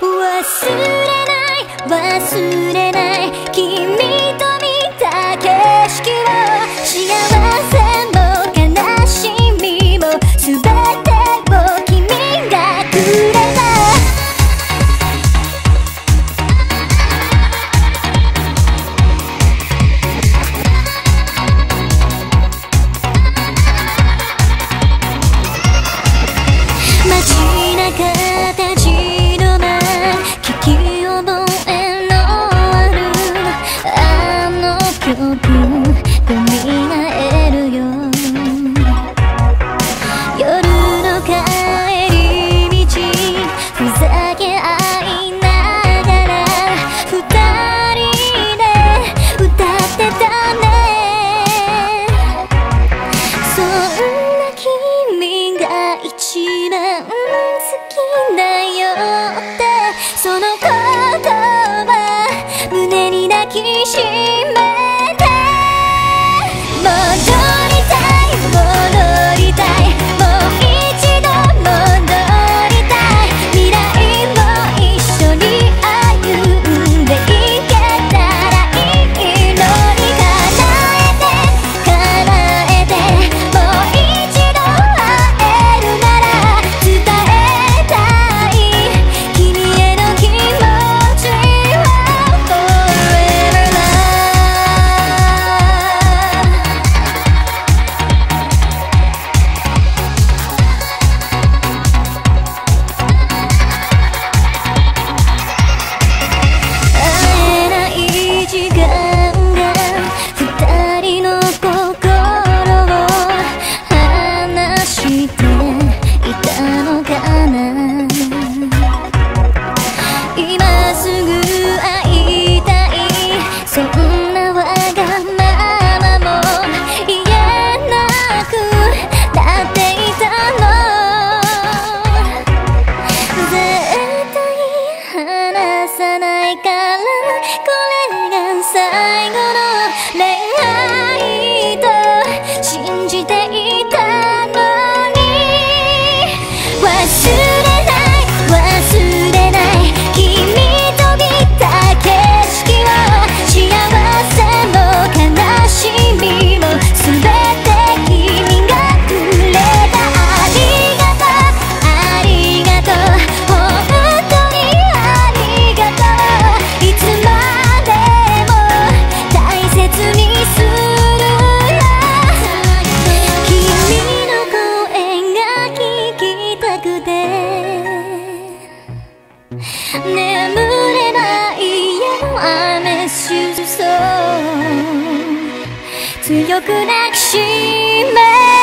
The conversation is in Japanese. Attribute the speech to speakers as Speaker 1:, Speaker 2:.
Speaker 1: 忘れない忘れない君ないからこれが最後のッシ強く抱きしめ